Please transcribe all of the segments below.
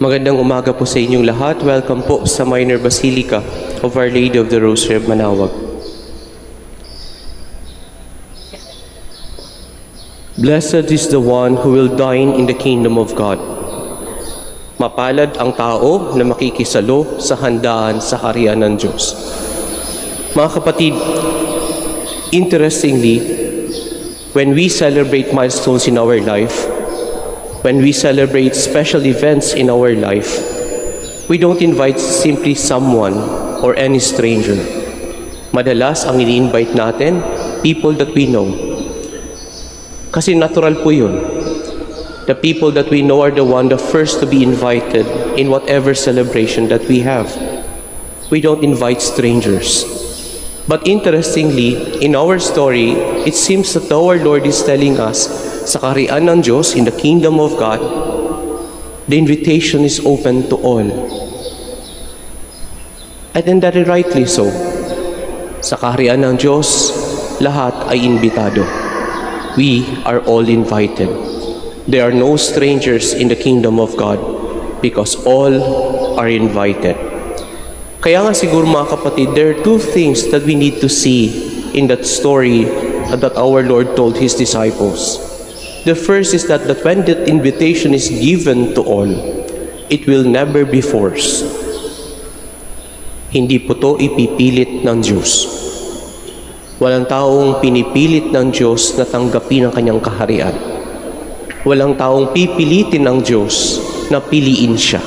Magandang umaga po sa inyong lahat. Welcome po sa Minor Basilica of Our Lady of the Rosary of Manawag. Blessed is the one who will dine in the kingdom of God. Mapalad ang tao na makikisalo sa handaan sa harian ng Diyos. Mga kapatid, interestingly, when we celebrate milestones in our life, when we celebrate special events in our life, we don't invite simply someone or any stranger. Madalas ang ini-invite natin, people that we know. Kasi natural po yun. The people that we know are the one the first to be invited in whatever celebration that we have. We don't invite strangers. But interestingly, in our story, it seems that our Lord is telling us, sa karian ng Diyos, in the kingdom of God, the invitation is open to all. And then is rightly so. Sa kaharian ng Diyos, lahat ay imbitado. We are all invited. There are no strangers in the kingdom of God because all are invited. Kaya nga siguro mga kapatid, there are two things that we need to see in that story that our Lord told His disciples. The first is that, when that invitation is given to all, it will never be forced. Hindi po to ipipilit ng Diyos. Walang taong pinipilit ng Diyos na tanggapin ang kanyang kaharian. Walang taong pipilitin ng Diyos na piliin siya.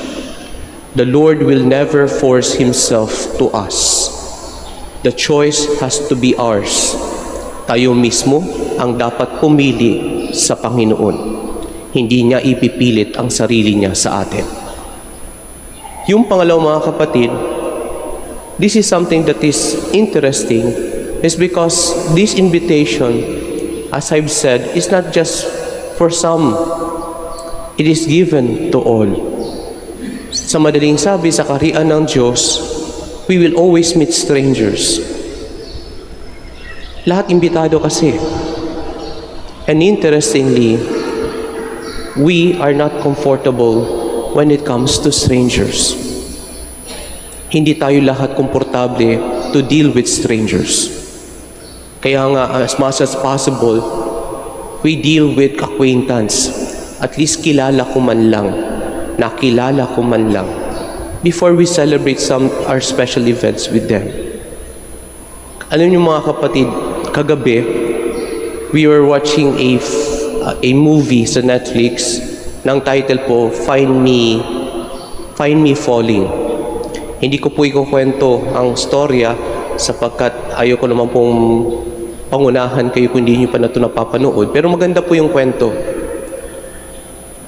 The Lord will never force Himself to us. The choice has to be ours. Tayo mismo ang dapat pumili sa Panginoon. Hindi niya ipipilit ang sarili niya sa atin. Yung pangalaw mga kapatid, this is something that is interesting is because this invitation, as I've said, is not just for some. It is given to all. Sa madaling sabi, sa karian ng Diyos, we will always meet strangers. Lahat imbitado kasi. And interestingly, we are not comfortable when it comes to strangers. Hindi tayo lahat komportable to deal with strangers. Kaya nga, as much as possible, we deal with acquaintance. At least kilala ko man lang, nakilala ko man lang, before we celebrate some our special events with them. Alam niyo mga kapatid, kagabi, we were watching a, a movie sa Netflix ng title po, Find Me, Find Me Falling. Hindi ko po ikukwento ang storya sapagkat ayoko naman pong pangunahan kayo kung hindi nyo pa na ito napapanood. Pero maganda po yung kwento.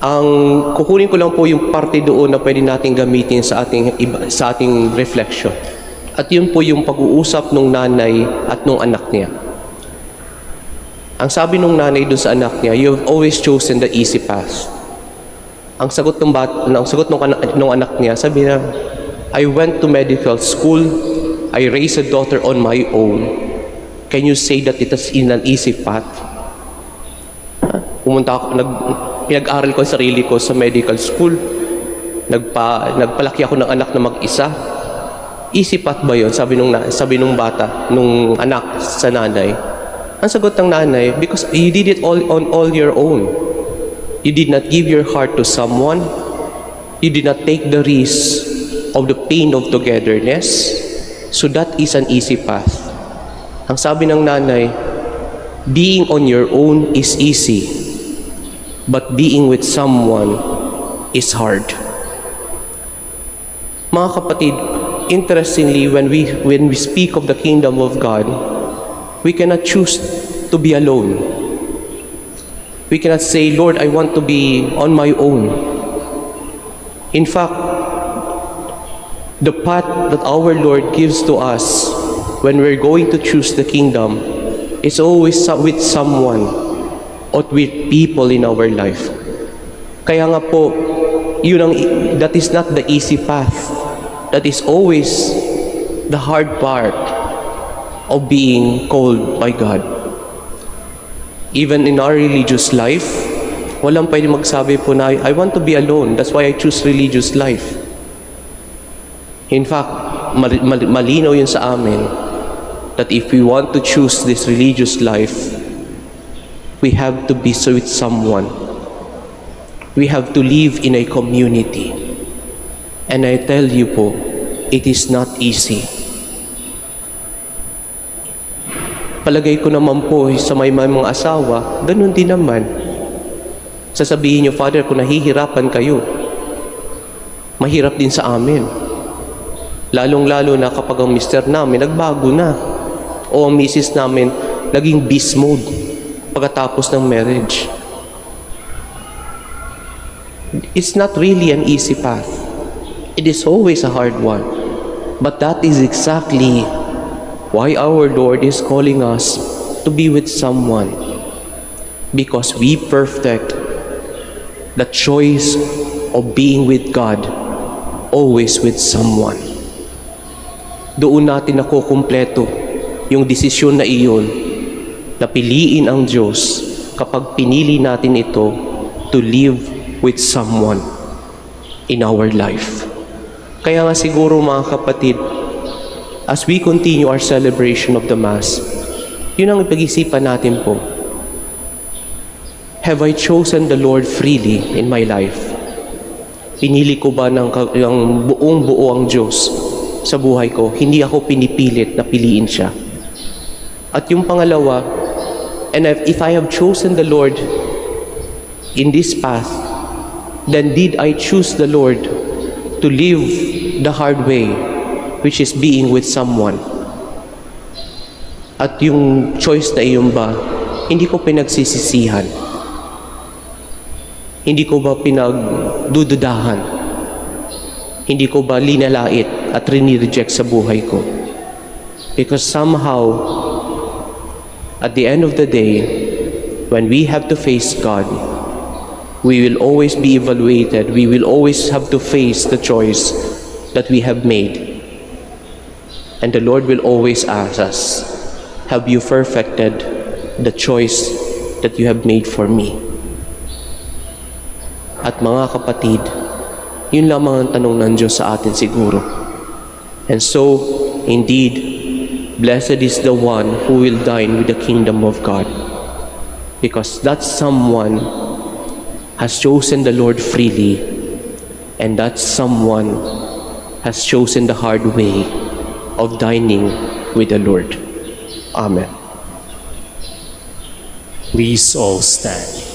Ang kukunin ko lang po yung parte doon na pwede nating gamitin sa ating, sa ating reflection. At yun po yung pag-uusap ng nanay at ng anak niya. Ang sabi ng nanay doon sa anak niya, you have always chosen the easy path. Ang sagot ng, bat, ang sagot ng, ng anak niya, sabi niya, I went to medical school, I raised a daughter on my own, Can you say that it is in an easy path? Pumunta ako, nag, pinag-aral ko ang sarili ko sa medical school. Nagpa, nagpalaki ako ng anak na mag-isa. Easy path ba yun? Sabi nung, sabi nung bata, nung anak sa nanay. Ang sagot ng nanay, because you did it all on all your own. You did not give your heart to someone. You did not take the risk of the pain of togetherness. So that is an easy path. Ang sabi ng nanay, being on your own is easy, but being with someone is hard. Mga kapatid, interestingly, when we, when we speak of the kingdom of God, we cannot choose to be alone. We cannot say, Lord, I want to be on my own. In fact, the path that our Lord gives to us when we're going to choose the kingdom, it's always with someone or with people in our life. Kaya nga po, yun ang, that is not the easy path. That is always the hard part of being called by God. Even in our religious life, Walang pwede magsabi po na, I want to be alone. That's why I choose religious life. In fact, mal- mal- malinaw yun sa amin that if we want to choose this religious life, we have to be with someone. We have to live in a community. And I tell you po, it is not easy. Palagay ko naman po sa may mga asawa, ganun din naman. Sasabihin niyo, Father, kung nahihirapan kayo, mahirap din sa amin. Lalong-lalo na kapag ang mister namin nagbago na. O ang misis namin naging beast mode pagkatapos ng marriage. It's not really an easy path. It is always a hard one. But that is exactly why our Lord is calling us to be with someone. Because we perfect the choice of being with God always with someone. Doon natin nakukumpleto yung desisyon na iyon na piliin ang Diyos kapag pinili natin ito to live with someone in our life. Kaya nga siguro mga kapatid, as we continue our celebration of the Mass, yun ang ipag-isipan natin po. Have I chosen the Lord freely in my life? Pinili ko ba ng, ng buong buo ang Diyos sa buhay ko? Hindi ako pinipilit na piliin siya. At yung pangalawa, and if, I have chosen the Lord in this path, then did I choose the Lord to live the hard way, which is being with someone? At yung choice na iyon ba, hindi ko pinagsisisihan. Hindi ko ba pinagdududahan? Hindi ko ba linalait at rinireject sa buhay ko? Because somehow, at the end of the day, when we have to face God, we will always be evaluated. We will always have to face the choice that we have made. And the Lord will always ask us, Have you perfected the choice that you have made for me? At mga kapatid, yun lamang ang tanong ng Diyos sa atin siguro. And so, indeed, blessed is the one who will dine with the kingdom of God. Because that someone has chosen the Lord freely, and that someone has chosen the hard way of dining with the Lord. Amen. Please all stand.